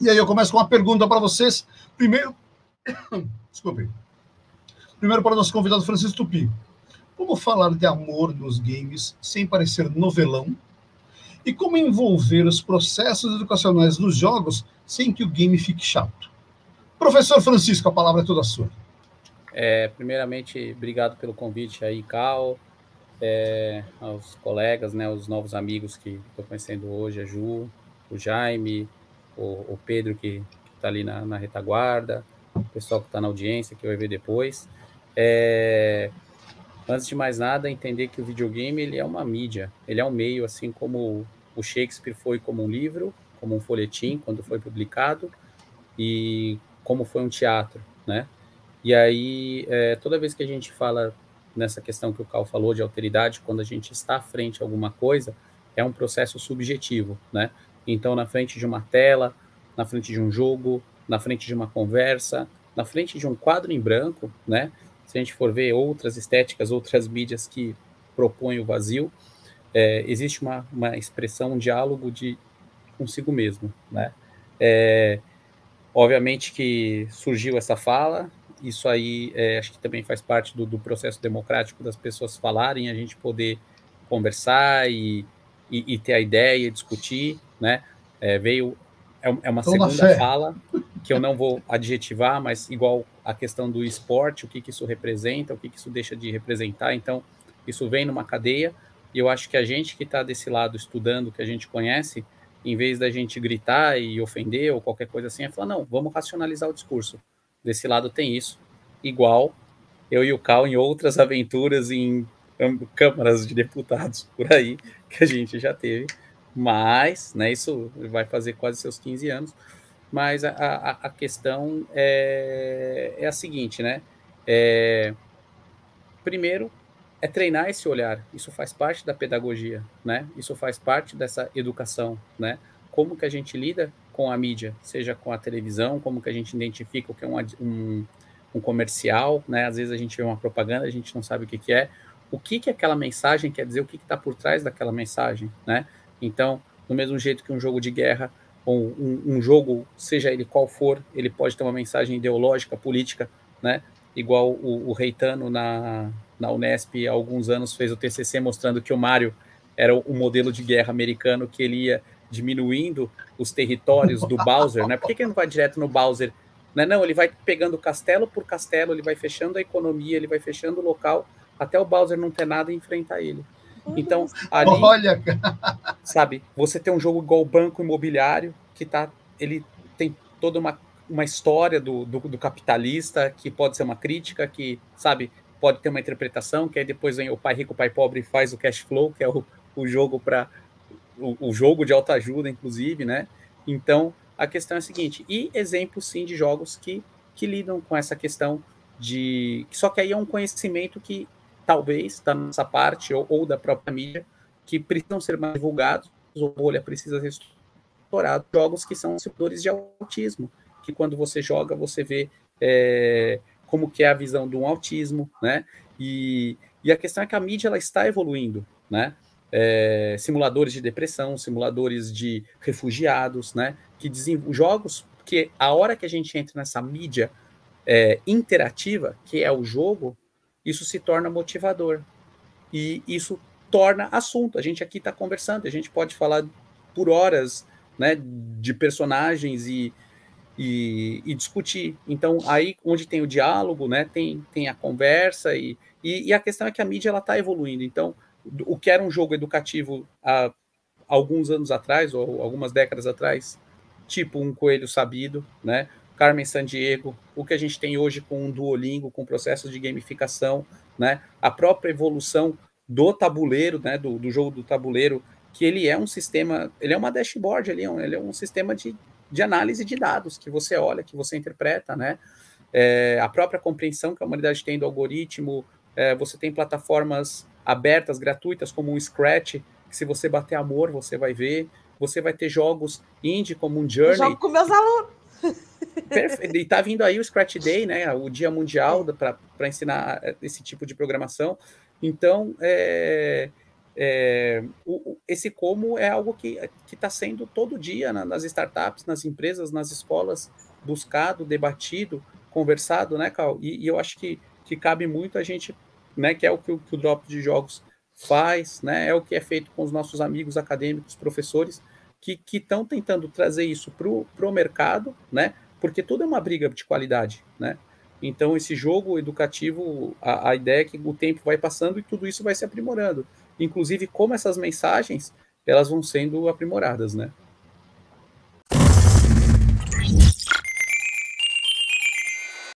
E aí eu começo com uma pergunta para vocês. Primeiro, desculpe. Primeiro para o nosso convidado Francisco Tupi. Como falar de amor nos games sem parecer novelão? E como envolver os processos educacionais nos jogos sem que o game fique chato? Professor Francisco, a palavra é toda sua. É, primeiramente, obrigado pelo convite aí, Cal, é, aos colegas, né, os novos amigos que estou conhecendo hoje, a Ju, o Jaime, o, o Pedro que está ali na, na, retaguarda, o pessoal que está na audiência, que vai ver depois. É, antes de mais nada, entender que o videogame ele é uma mídia, ele é um meio, assim como o Shakespeare foi como um livro, como um folhetim, quando foi publicado, e como foi um teatro, né? E aí, é, toda vez que a gente fala nessa questão que o Cal falou de alteridade, quando a gente está à frente a alguma coisa, é um processo subjetivo, né? Então, na frente de uma tela, na frente de um jogo, na frente de uma conversa, na frente de um quadro em branco, né? Se a gente for ver outras estéticas, outras mídias que propõem o vazio, é, existe uma, uma expressão, um diálogo de consigo mesmo, né? É, obviamente que surgiu essa fala, isso aí é, acho que também faz parte do, do, processo democrático das pessoas falarem, a gente poder conversar e, e, e ter a ideia, discutir, né? É, veio é, é uma segunda fala que eu não vou adjetivar, mas igual a questão do esporte, o que, que isso representa, o que, que isso deixa de representar. Então, isso vem numa cadeia. E eu acho que a gente que está desse lado estudando, que a gente conhece, em vez da gente gritar e ofender ou qualquer coisa assim, é falar, não, vamos racionalizar o discurso. Desse lado tem isso. Igual eu e o Cal em outras aventuras em câmaras de deputados por aí que a gente já teve. Mas, né, isso vai fazer quase seus 15 anos. Mas a, a, a questão é, é, a seguinte, né? É, primeiro, é treinar esse olhar. Isso faz parte da pedagogia, né? Isso faz parte dessa educação, né? Como que a gente lida com a mídia, seja com a televisão, como que a gente identifica o que é um, um, um comercial, né? Às vezes a gente vê uma propaganda, a gente não sabe o que, que é. O que que aquela mensagem quer dizer, o que está por trás daquela mensagem, né? Então, do mesmo jeito que um jogo de guerra ou um, um jogo, seja ele qual for, ele pode ter uma mensagem ideológica, política, né? Igual o, o Reitano na, na Unesp há alguns anos fez o TCC mostrando que o Mário era o modelo de guerra americano que ele ia diminuindo os territórios do Bowser, né? Por que, que ele não vai direto no Bowser? Né? Não, ele vai pegando castelo por castelo, ele vai fechando a economia, ele vai fechando o local, até o Bowser não ter nada e enfrentar ele. Então, ali, Olha, sabe, você tem um jogo igual o Banco Imobiliário, que tá, ele tem toda uma, uma história do, do, do capitalista, que pode ser uma crítica, que, sabe, pode ter uma interpretação, que aí depois vem o pai rico, o pai pobre e faz o cash flow, que é o, o jogo para o, o, jogo de autoajuda, inclusive, né? Então, a questão é a seguinte, e exemplos sim de jogos que, que lidam com essa questão de. Só que aí é um conhecimento que talvez da nossa parte ou, ou da própria mídia, que precisam ser mais divulgados, ou bolha precisa ser estourado. Jogos que são simuladores de autismo, que quando você joga, você vê. É, como que é a visão de um autismo, né? E, e a questão é que a mídia ela está evoluindo, né? É, simuladores de depressão, simuladores de refugiados, né? Que desenvolvem jogos que a hora que a gente entra nessa mídia é, interativa, que é o jogo, isso se torna motivador e isso torna assunto. A gente aqui está conversando, a gente pode falar por horas, né? De personagens e e, e, discutir. Então, aí onde tem o diálogo, né, tem, tem a conversa, e, e, e a questão é que a mídia está evoluindo. Então, o que era um jogo educativo há alguns anos atrás, ou algumas décadas atrás, tipo um Coelho Sabido, né, Carmen Sandiego, o que a gente tem hoje com um Duolingo, com processos de gamificação, né, a própria evolução do tabuleiro, né, do, do jogo do tabuleiro, que ele é um sistema, ele é uma dashboard, ele é um, ele é um sistema de, de análise de dados que você olha, que você interpreta, né? É, a própria compreensão que a humanidade tem do algoritmo, é, você tem plataformas abertas, gratuitas, como o Scratch, que se você bater amor, você vai ver. Você vai ter jogos indie como um Journey. Eu jogo com meus alunos. Perfeito. E tá vindo aí o Scratch Day, né? O Dia Mundial para ensinar esse tipo de programação. Então, é, é, o, esse como é algo que está sendo todo dia na, nas startups, nas empresas, nas escolas, buscado, debatido, conversado, né, Cal? E, e eu acho que, que cabe muito a gente, né, que é o que, o que o Drop de Jogos faz, né, é o que é feito com os nossos amigos acadêmicos, professores, que estão tentando trazer isso para o mercado, né, porque tudo é uma briga de qualidade, né? Então, esse jogo educativo, a, a ideia é que o tempo vai passando e tudo isso vai se aprimorando inclusive como essas mensagens elas vão sendo aprimoradas, né?